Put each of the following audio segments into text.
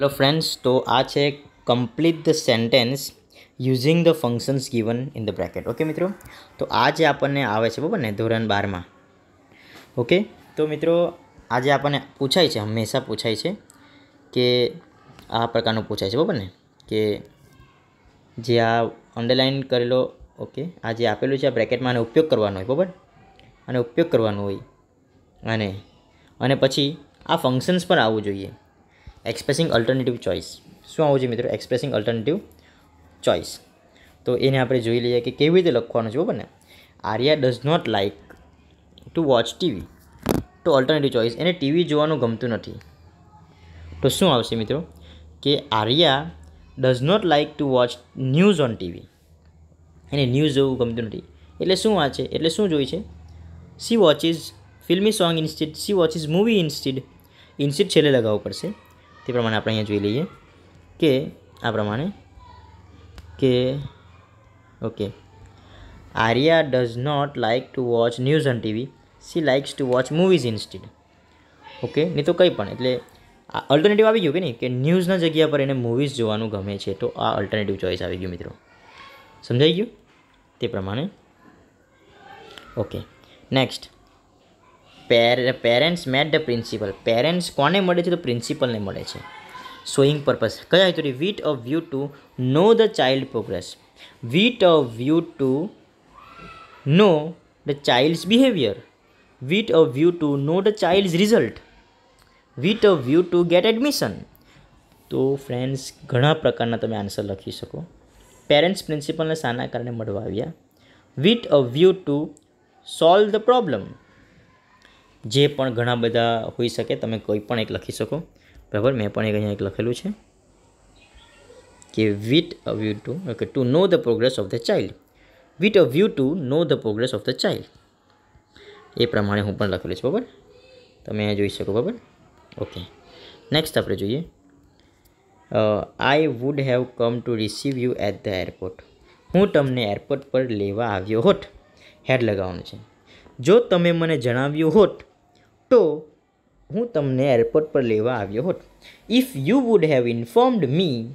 Hello friends તો આ છે complete the sentence using the functions given in the bracket okay મિત્રો? તો આ જે આપણને આવે છે, બરાબર ને? ધોરણ બારમાં. ઓકે તો મિત્રો, આજે આપણને પૂછાય છે, હંમેશા પૂછાય છે કે આ પ્રકારનું પૂછાય છે, બરાબર ને? કે જે આ અંડરલાઇન કરેલો ઓકે આ જે આપેલું છે, આ બ્રેકેટમાં આનો ઉપયોગ કરવાનો હોય, બરાબર? અને ઉપયોગ કરવાનો હોય. અને અને પછી આ ફંક્શન્સ પર આવવું જોઈએ. એક્સપ્રેસિંગ અલ્ટરનેટિવ ચોઇસ શું આવું છે મિત્રો? એક્સપ્રેસિંગ અલ્ટરનેટિવ ચોઇસ તો એને આપણે જોઈ લઈએ કે કેવી રીતે લખવાનું છે, બરાબર ને? Arya does not like to watch TV તો અલ્ટરનેટિવ ચોઇસ એને ટીવી જોવાનું ગમતું નથી. તો શું આવશે મિત્રો? કે Arya does not like to watch news on TV એને ન્યૂઝ જોવું ગમતું નથી. એટલે શું છે? એટલે શું જોઈ છે? She watches filmi song instead she watches movie instead instead છેલ્લે લગાવવું પડશે. તે પ્રમાણે આપણે અહીંયા જોઈ લઈએ કે આ પ્રમાણે કે okay. Arya does not like to watch news on TV she likes to watch movies instead okay? નહીં તો કંઈ પણ. એટલે આ અલ્ટરનેટિવ આવી ગયું કે નહીં? કે ન્યૂઝના જગ્યા પર એને મૂવીઝ જોવાનું ગમે છે. તો આ અલ્ટરનેટિવ ચોઇસ આવી ગયું મિત્રો. સમજાઈ ગયું? તે પ્રમાણે. Okay. Next pair parents met the principal parents કોને મળે છે તો પ્રિન્સિપલને મળે છે. શોઈંગ પર્પઝ કયા હેતુથી with of view to know the child progress with of view to know the child's behaviour with of view to know the child's result with of view to get admission તો friends ઘણા પ્રકારના તમે answer લખી શકો. Parents પ્રિન્સિપલને શાના કારણે મળવા આવ્યા. With a view to solve the problem જે પણ ઘણા બધા હોઈ શકે, તમે કોઈ પણ એક લખી શકો. બરાબર? મેં પણ એક અહીંયા એક લખેલું છે કે with a view to okay to know the progress of the child with a view to know the progress of the child એ પ્રમાણે હું પણ લખેલું છું, બરાબર? તમે અહીંયા જોઈ શકો, બરાબર? ઓકે. નેક્સ્ટ આપણે જોઈએ. I would have come to receive you at the airport હું તમને એરપોર્ટ પર લેવા આવ્યો હોત. હેડ લગાવવાનું છે. જો તમે મને જણાવ્યું હોત તો હું તમને એરપોર્ટ પર લેવા આવ્યો હોત. If you would have informed me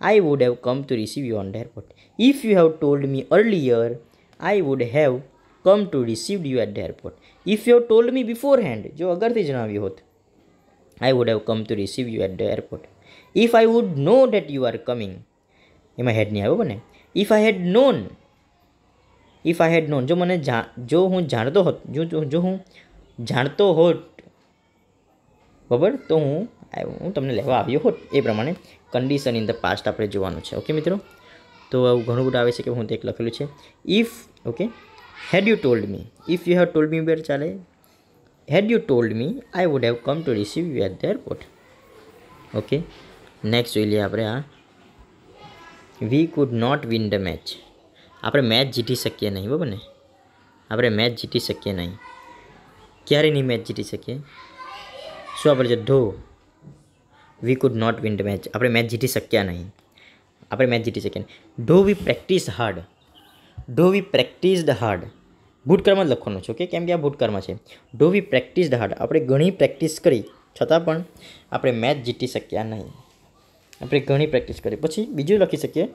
I would have come to receive you on the airport if you have told me earlier I would have come to receive you at the airport if you have told me beforehand જો અગરથી જણાવ્યું હોત I would have come to receive you at the airport if I would know that you are coming એમાં હેડ નહીં આવ્યો ને if I had known if I had known જો મને જા, જો હું જાણતો હોત જો જો હું જાણતો હોત, બરાબર? તો હું હું તમને લેવા આવ્યો હોત. એ પ્રમાણે કન્ડિશન ઇન ધ પાસ્ટ આપણે જોવાનું છે. ઓકે મિત્રો? તો આવું ઘણું બધું આવે છે કે હું તે એક લખેલું છે. If okay had you told me if you have told me બેર ચાલે? Had you told me I would have come to receive you at the airport okay next જોઈ લઈએ આપણે આ. We could not win the match આપણે match જીતી શકીએ નહીં, બરાબર ને? આપણે મેચ જીતી શકીએ નહીં. ક્યારે નહીં મેચ જીતી શકીએ? શું આપણે છે though we could not win the match આપણે મેચ જીતી શક્યા નહીં. આપણે મેચ જીતી શકીએ though we practice hard though we practice the hard ભૂતકાળમાં જ લખવાનું છે ઓકે કેમ કે આ ભૂતકાળમાં છે. Though we practice the hard આપણે ઘણી પ્રેક્ટિસ કરી, છતાં પણ આપણે મેચ જીતી શક્યા નહીં. આપણે ઘણી પ્રેક્ટિસ કરી. પછી બીજું લખી શકીએ.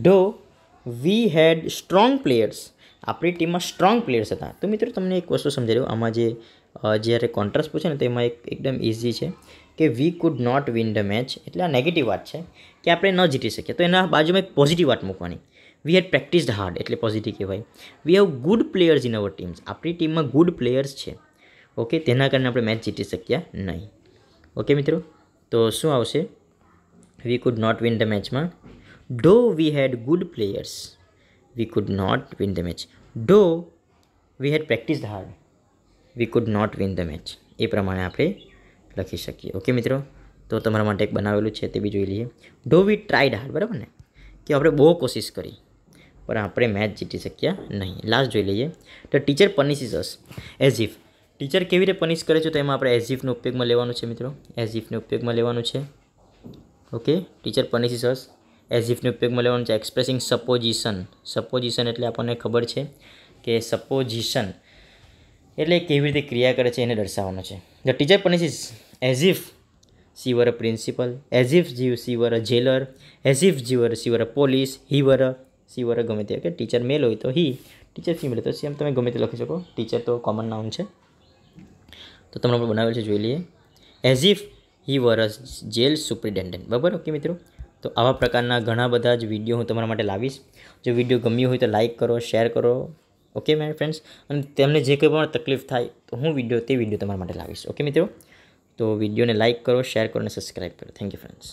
ઢો વી હેડ સ્ટ્રોંગ પ્લેયર્સ આપણી ટીમમાં સ્ટ્રોંગ પ્લેયર્સ હતા. તો મિત્રો, તમને એક વસ્તુ સમજાવી દઉં. આમાં જે જ્યારે કોન્ટ્રાસ્ટ પૂછે ને તેમાં એક એકદમ ઇઝી છે કે we could not win the match એટલે આ નેગેટિવ વાત છે કે આપણે ન જીતી શકીએ. તો એના બાજુમાં એક પોઝિટિવ વાત મૂકવાની. વી હેડ પ્રેક્ટિસ્ડ હાર્ડ એટલે પોઝિટિવ કહેવાય. We have good players in our teams આપણી ટીમમાં ગુડ પ્લેયર્સ છે. ઓકે તેના કારણે આપણે મેચ જીતી શક્યા નહીં. ઓકે મિત્રો? તો શું આવશે? We could not win the મેચમાં though we had good players we could not win the match though we had practice hard, we could not win the match એ પ્રમાણે આપણે લખી શકીએ. ઓકે મિત્રો? તો તમારા માટે એક બનાવેલું છે તે બી જોઈ લઈએ. ડો વી ટ્રાઈડ હાર્ડ બરાબર ને? કે આપણે બહુ કોશિશ કરી પણ આપણે મેચ જીતી શક્યા નહીં. લાસ્ટ જોઈ લઈએ. તો teacher punishes us as if teacher કેવી રીતે પનિશ કરે છે તો એમાં આપણે એઝ ઇફનો ઉપયોગમાં લેવાનું છે મિત્રો? એઝ ઇફને ઉપયોગમાં લેવાનું છે. Okay teacher punishes us as ઇફને ઉપયોગમાં લેવાનું છે એક્સપ્રેસિંગ સપોઝિશન સપોઝિશન એટલે આપણને ખબર છે કે સપોઝિશન એટલે કેવી રીતે ક્રિયા કરે છે એને દર્શાવવાનો છે. The teacher punishes as if she were a principal as if જીવ she were a jailer as if જીવ were she were a police he were she were ગમે તે. કે ટીચર મેલ હોય તો હી ટીચર ફિમેલ તો same તમે ગમે તે લખી શકો. ટીચર તો કોમન નાઉન છે. તો તમને આપણે બનાવેલ છે, જોઈ લઈએ. As if he were a jail superintendent બરાબર? ઓકે મિત્રો? તો આવા પ્રકારના ઘણા બધા જ વીડિયો હું તમારા માટે લાવીશ. જો વીડિયો ગમ્યો હોય તો લાઇક કરો શેર કરો. ઓકે માય ફ્રેન્ડ્સ અને તેમને જે કંઈ પણ તકલીફ થાય, તો હું વીડિયો તે વીડિયો તમારા માટે લાવીશ. ઓકે મિત્રો? તો વિડીયોને લાઇક કરો શેર કરો અને સબસ્ક્રાઈબ કરો. Thank you friends